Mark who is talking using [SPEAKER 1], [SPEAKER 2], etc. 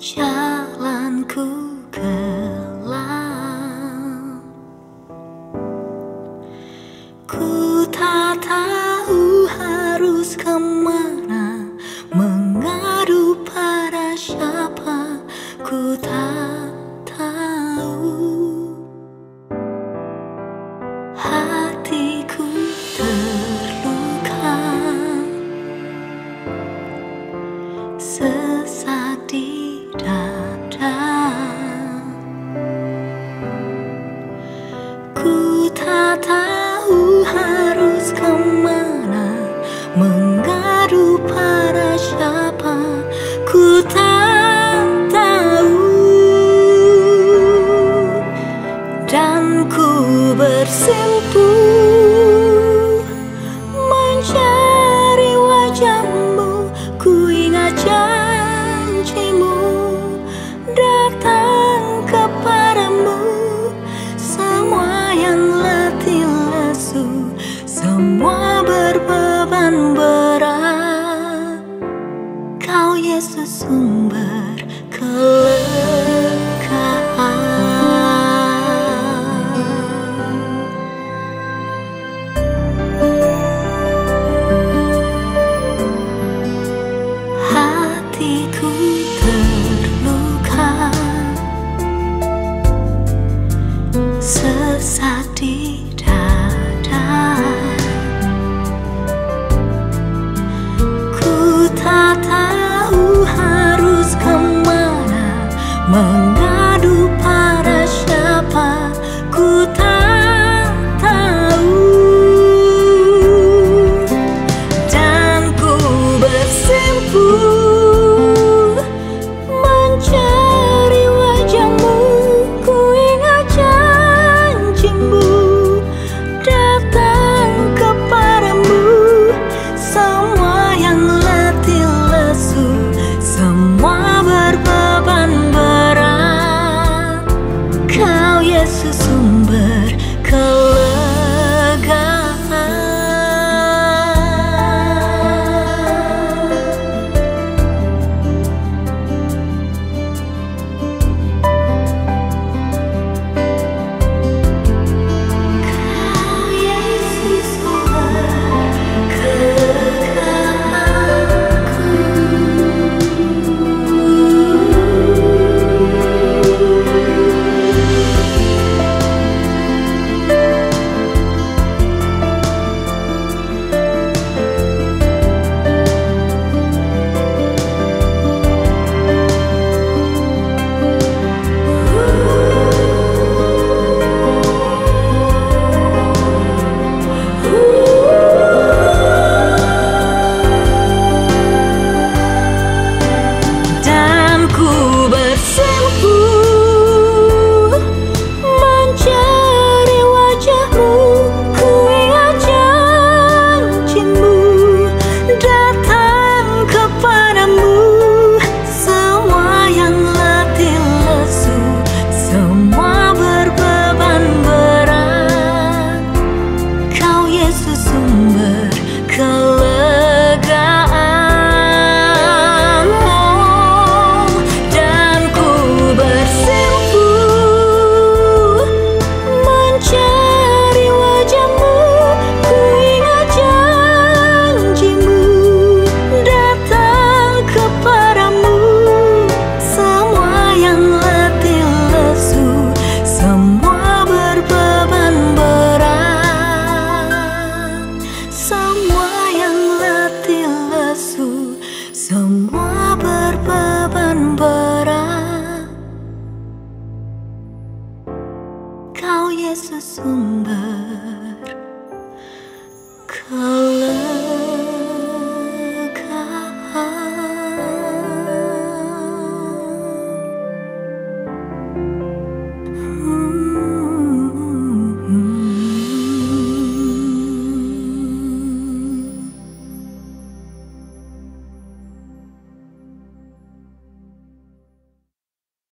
[SPEAKER 1] jalanku ke bersimpu mencari wajahmu ku ingat janjimu datang kepadamu. Semua yang letih lesu semua berbeban berat. Kau Yesus sumber Ku terluka. Sesat di dada. Ku tak tahu harus ke mana sumber kau. coração. 靠耶稣，苏醒。